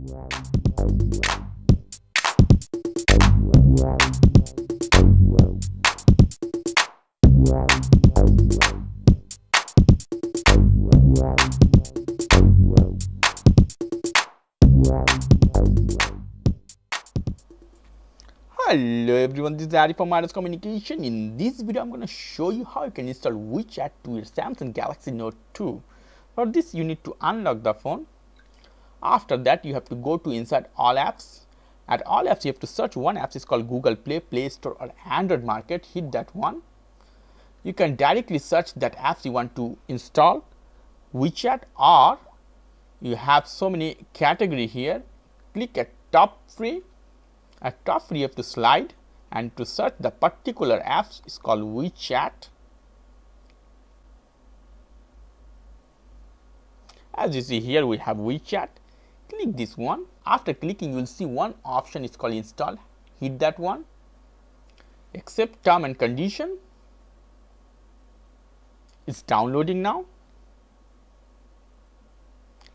Hello everyone, this is Harry from Aires Communication. In this video, I'm going to show you how you can install WeChat to your Samsung Galaxy Note 2. For this, you need to unlock the phone. After that, you have to go to inside all apps. At all apps, you have to search one app. It's called Google Play, Play Store or Android Market. Hit that one. You can directly search that apps you want to install WeChat or you have so many category here. Click at top free at top free you have to slide and to search the particular apps is called WeChat. As you see here we have WeChat. Click this one. After clicking you will see one option is called install. Hit that one. Accept term and condition. It's downloading now.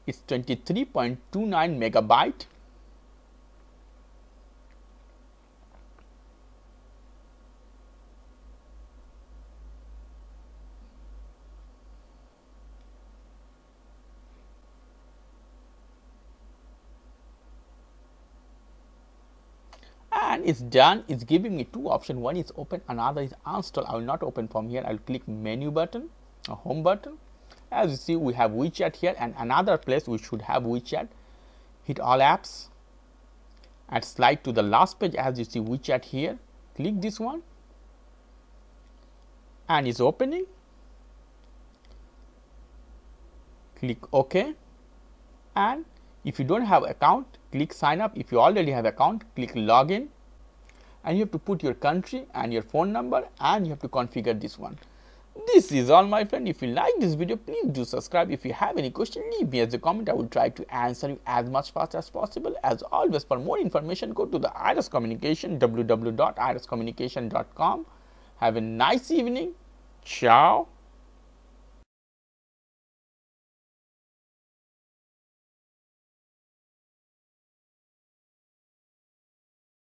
It's 23.29 megabyte and it's done it's giving me two options. One is open another is uninstall. I will not open from here. I'll click menu button a home button. As you see we have wechat here and another place we should have wechat. Hit all apps. And slide to the last page. As you see wechat here. Click this one. And it's opening. Click ok. And if you don't have account click sign up. If you already have account click login and you have to put your country and your phone number and you have to configure this one. This is all my friend. If you like this video please do subscribe. If you have any question leave me as a comment. I will try to answer you as much fast as possible. As always for more information go to the Aires Communication www.airescomunication.com have a nice evening. Ciao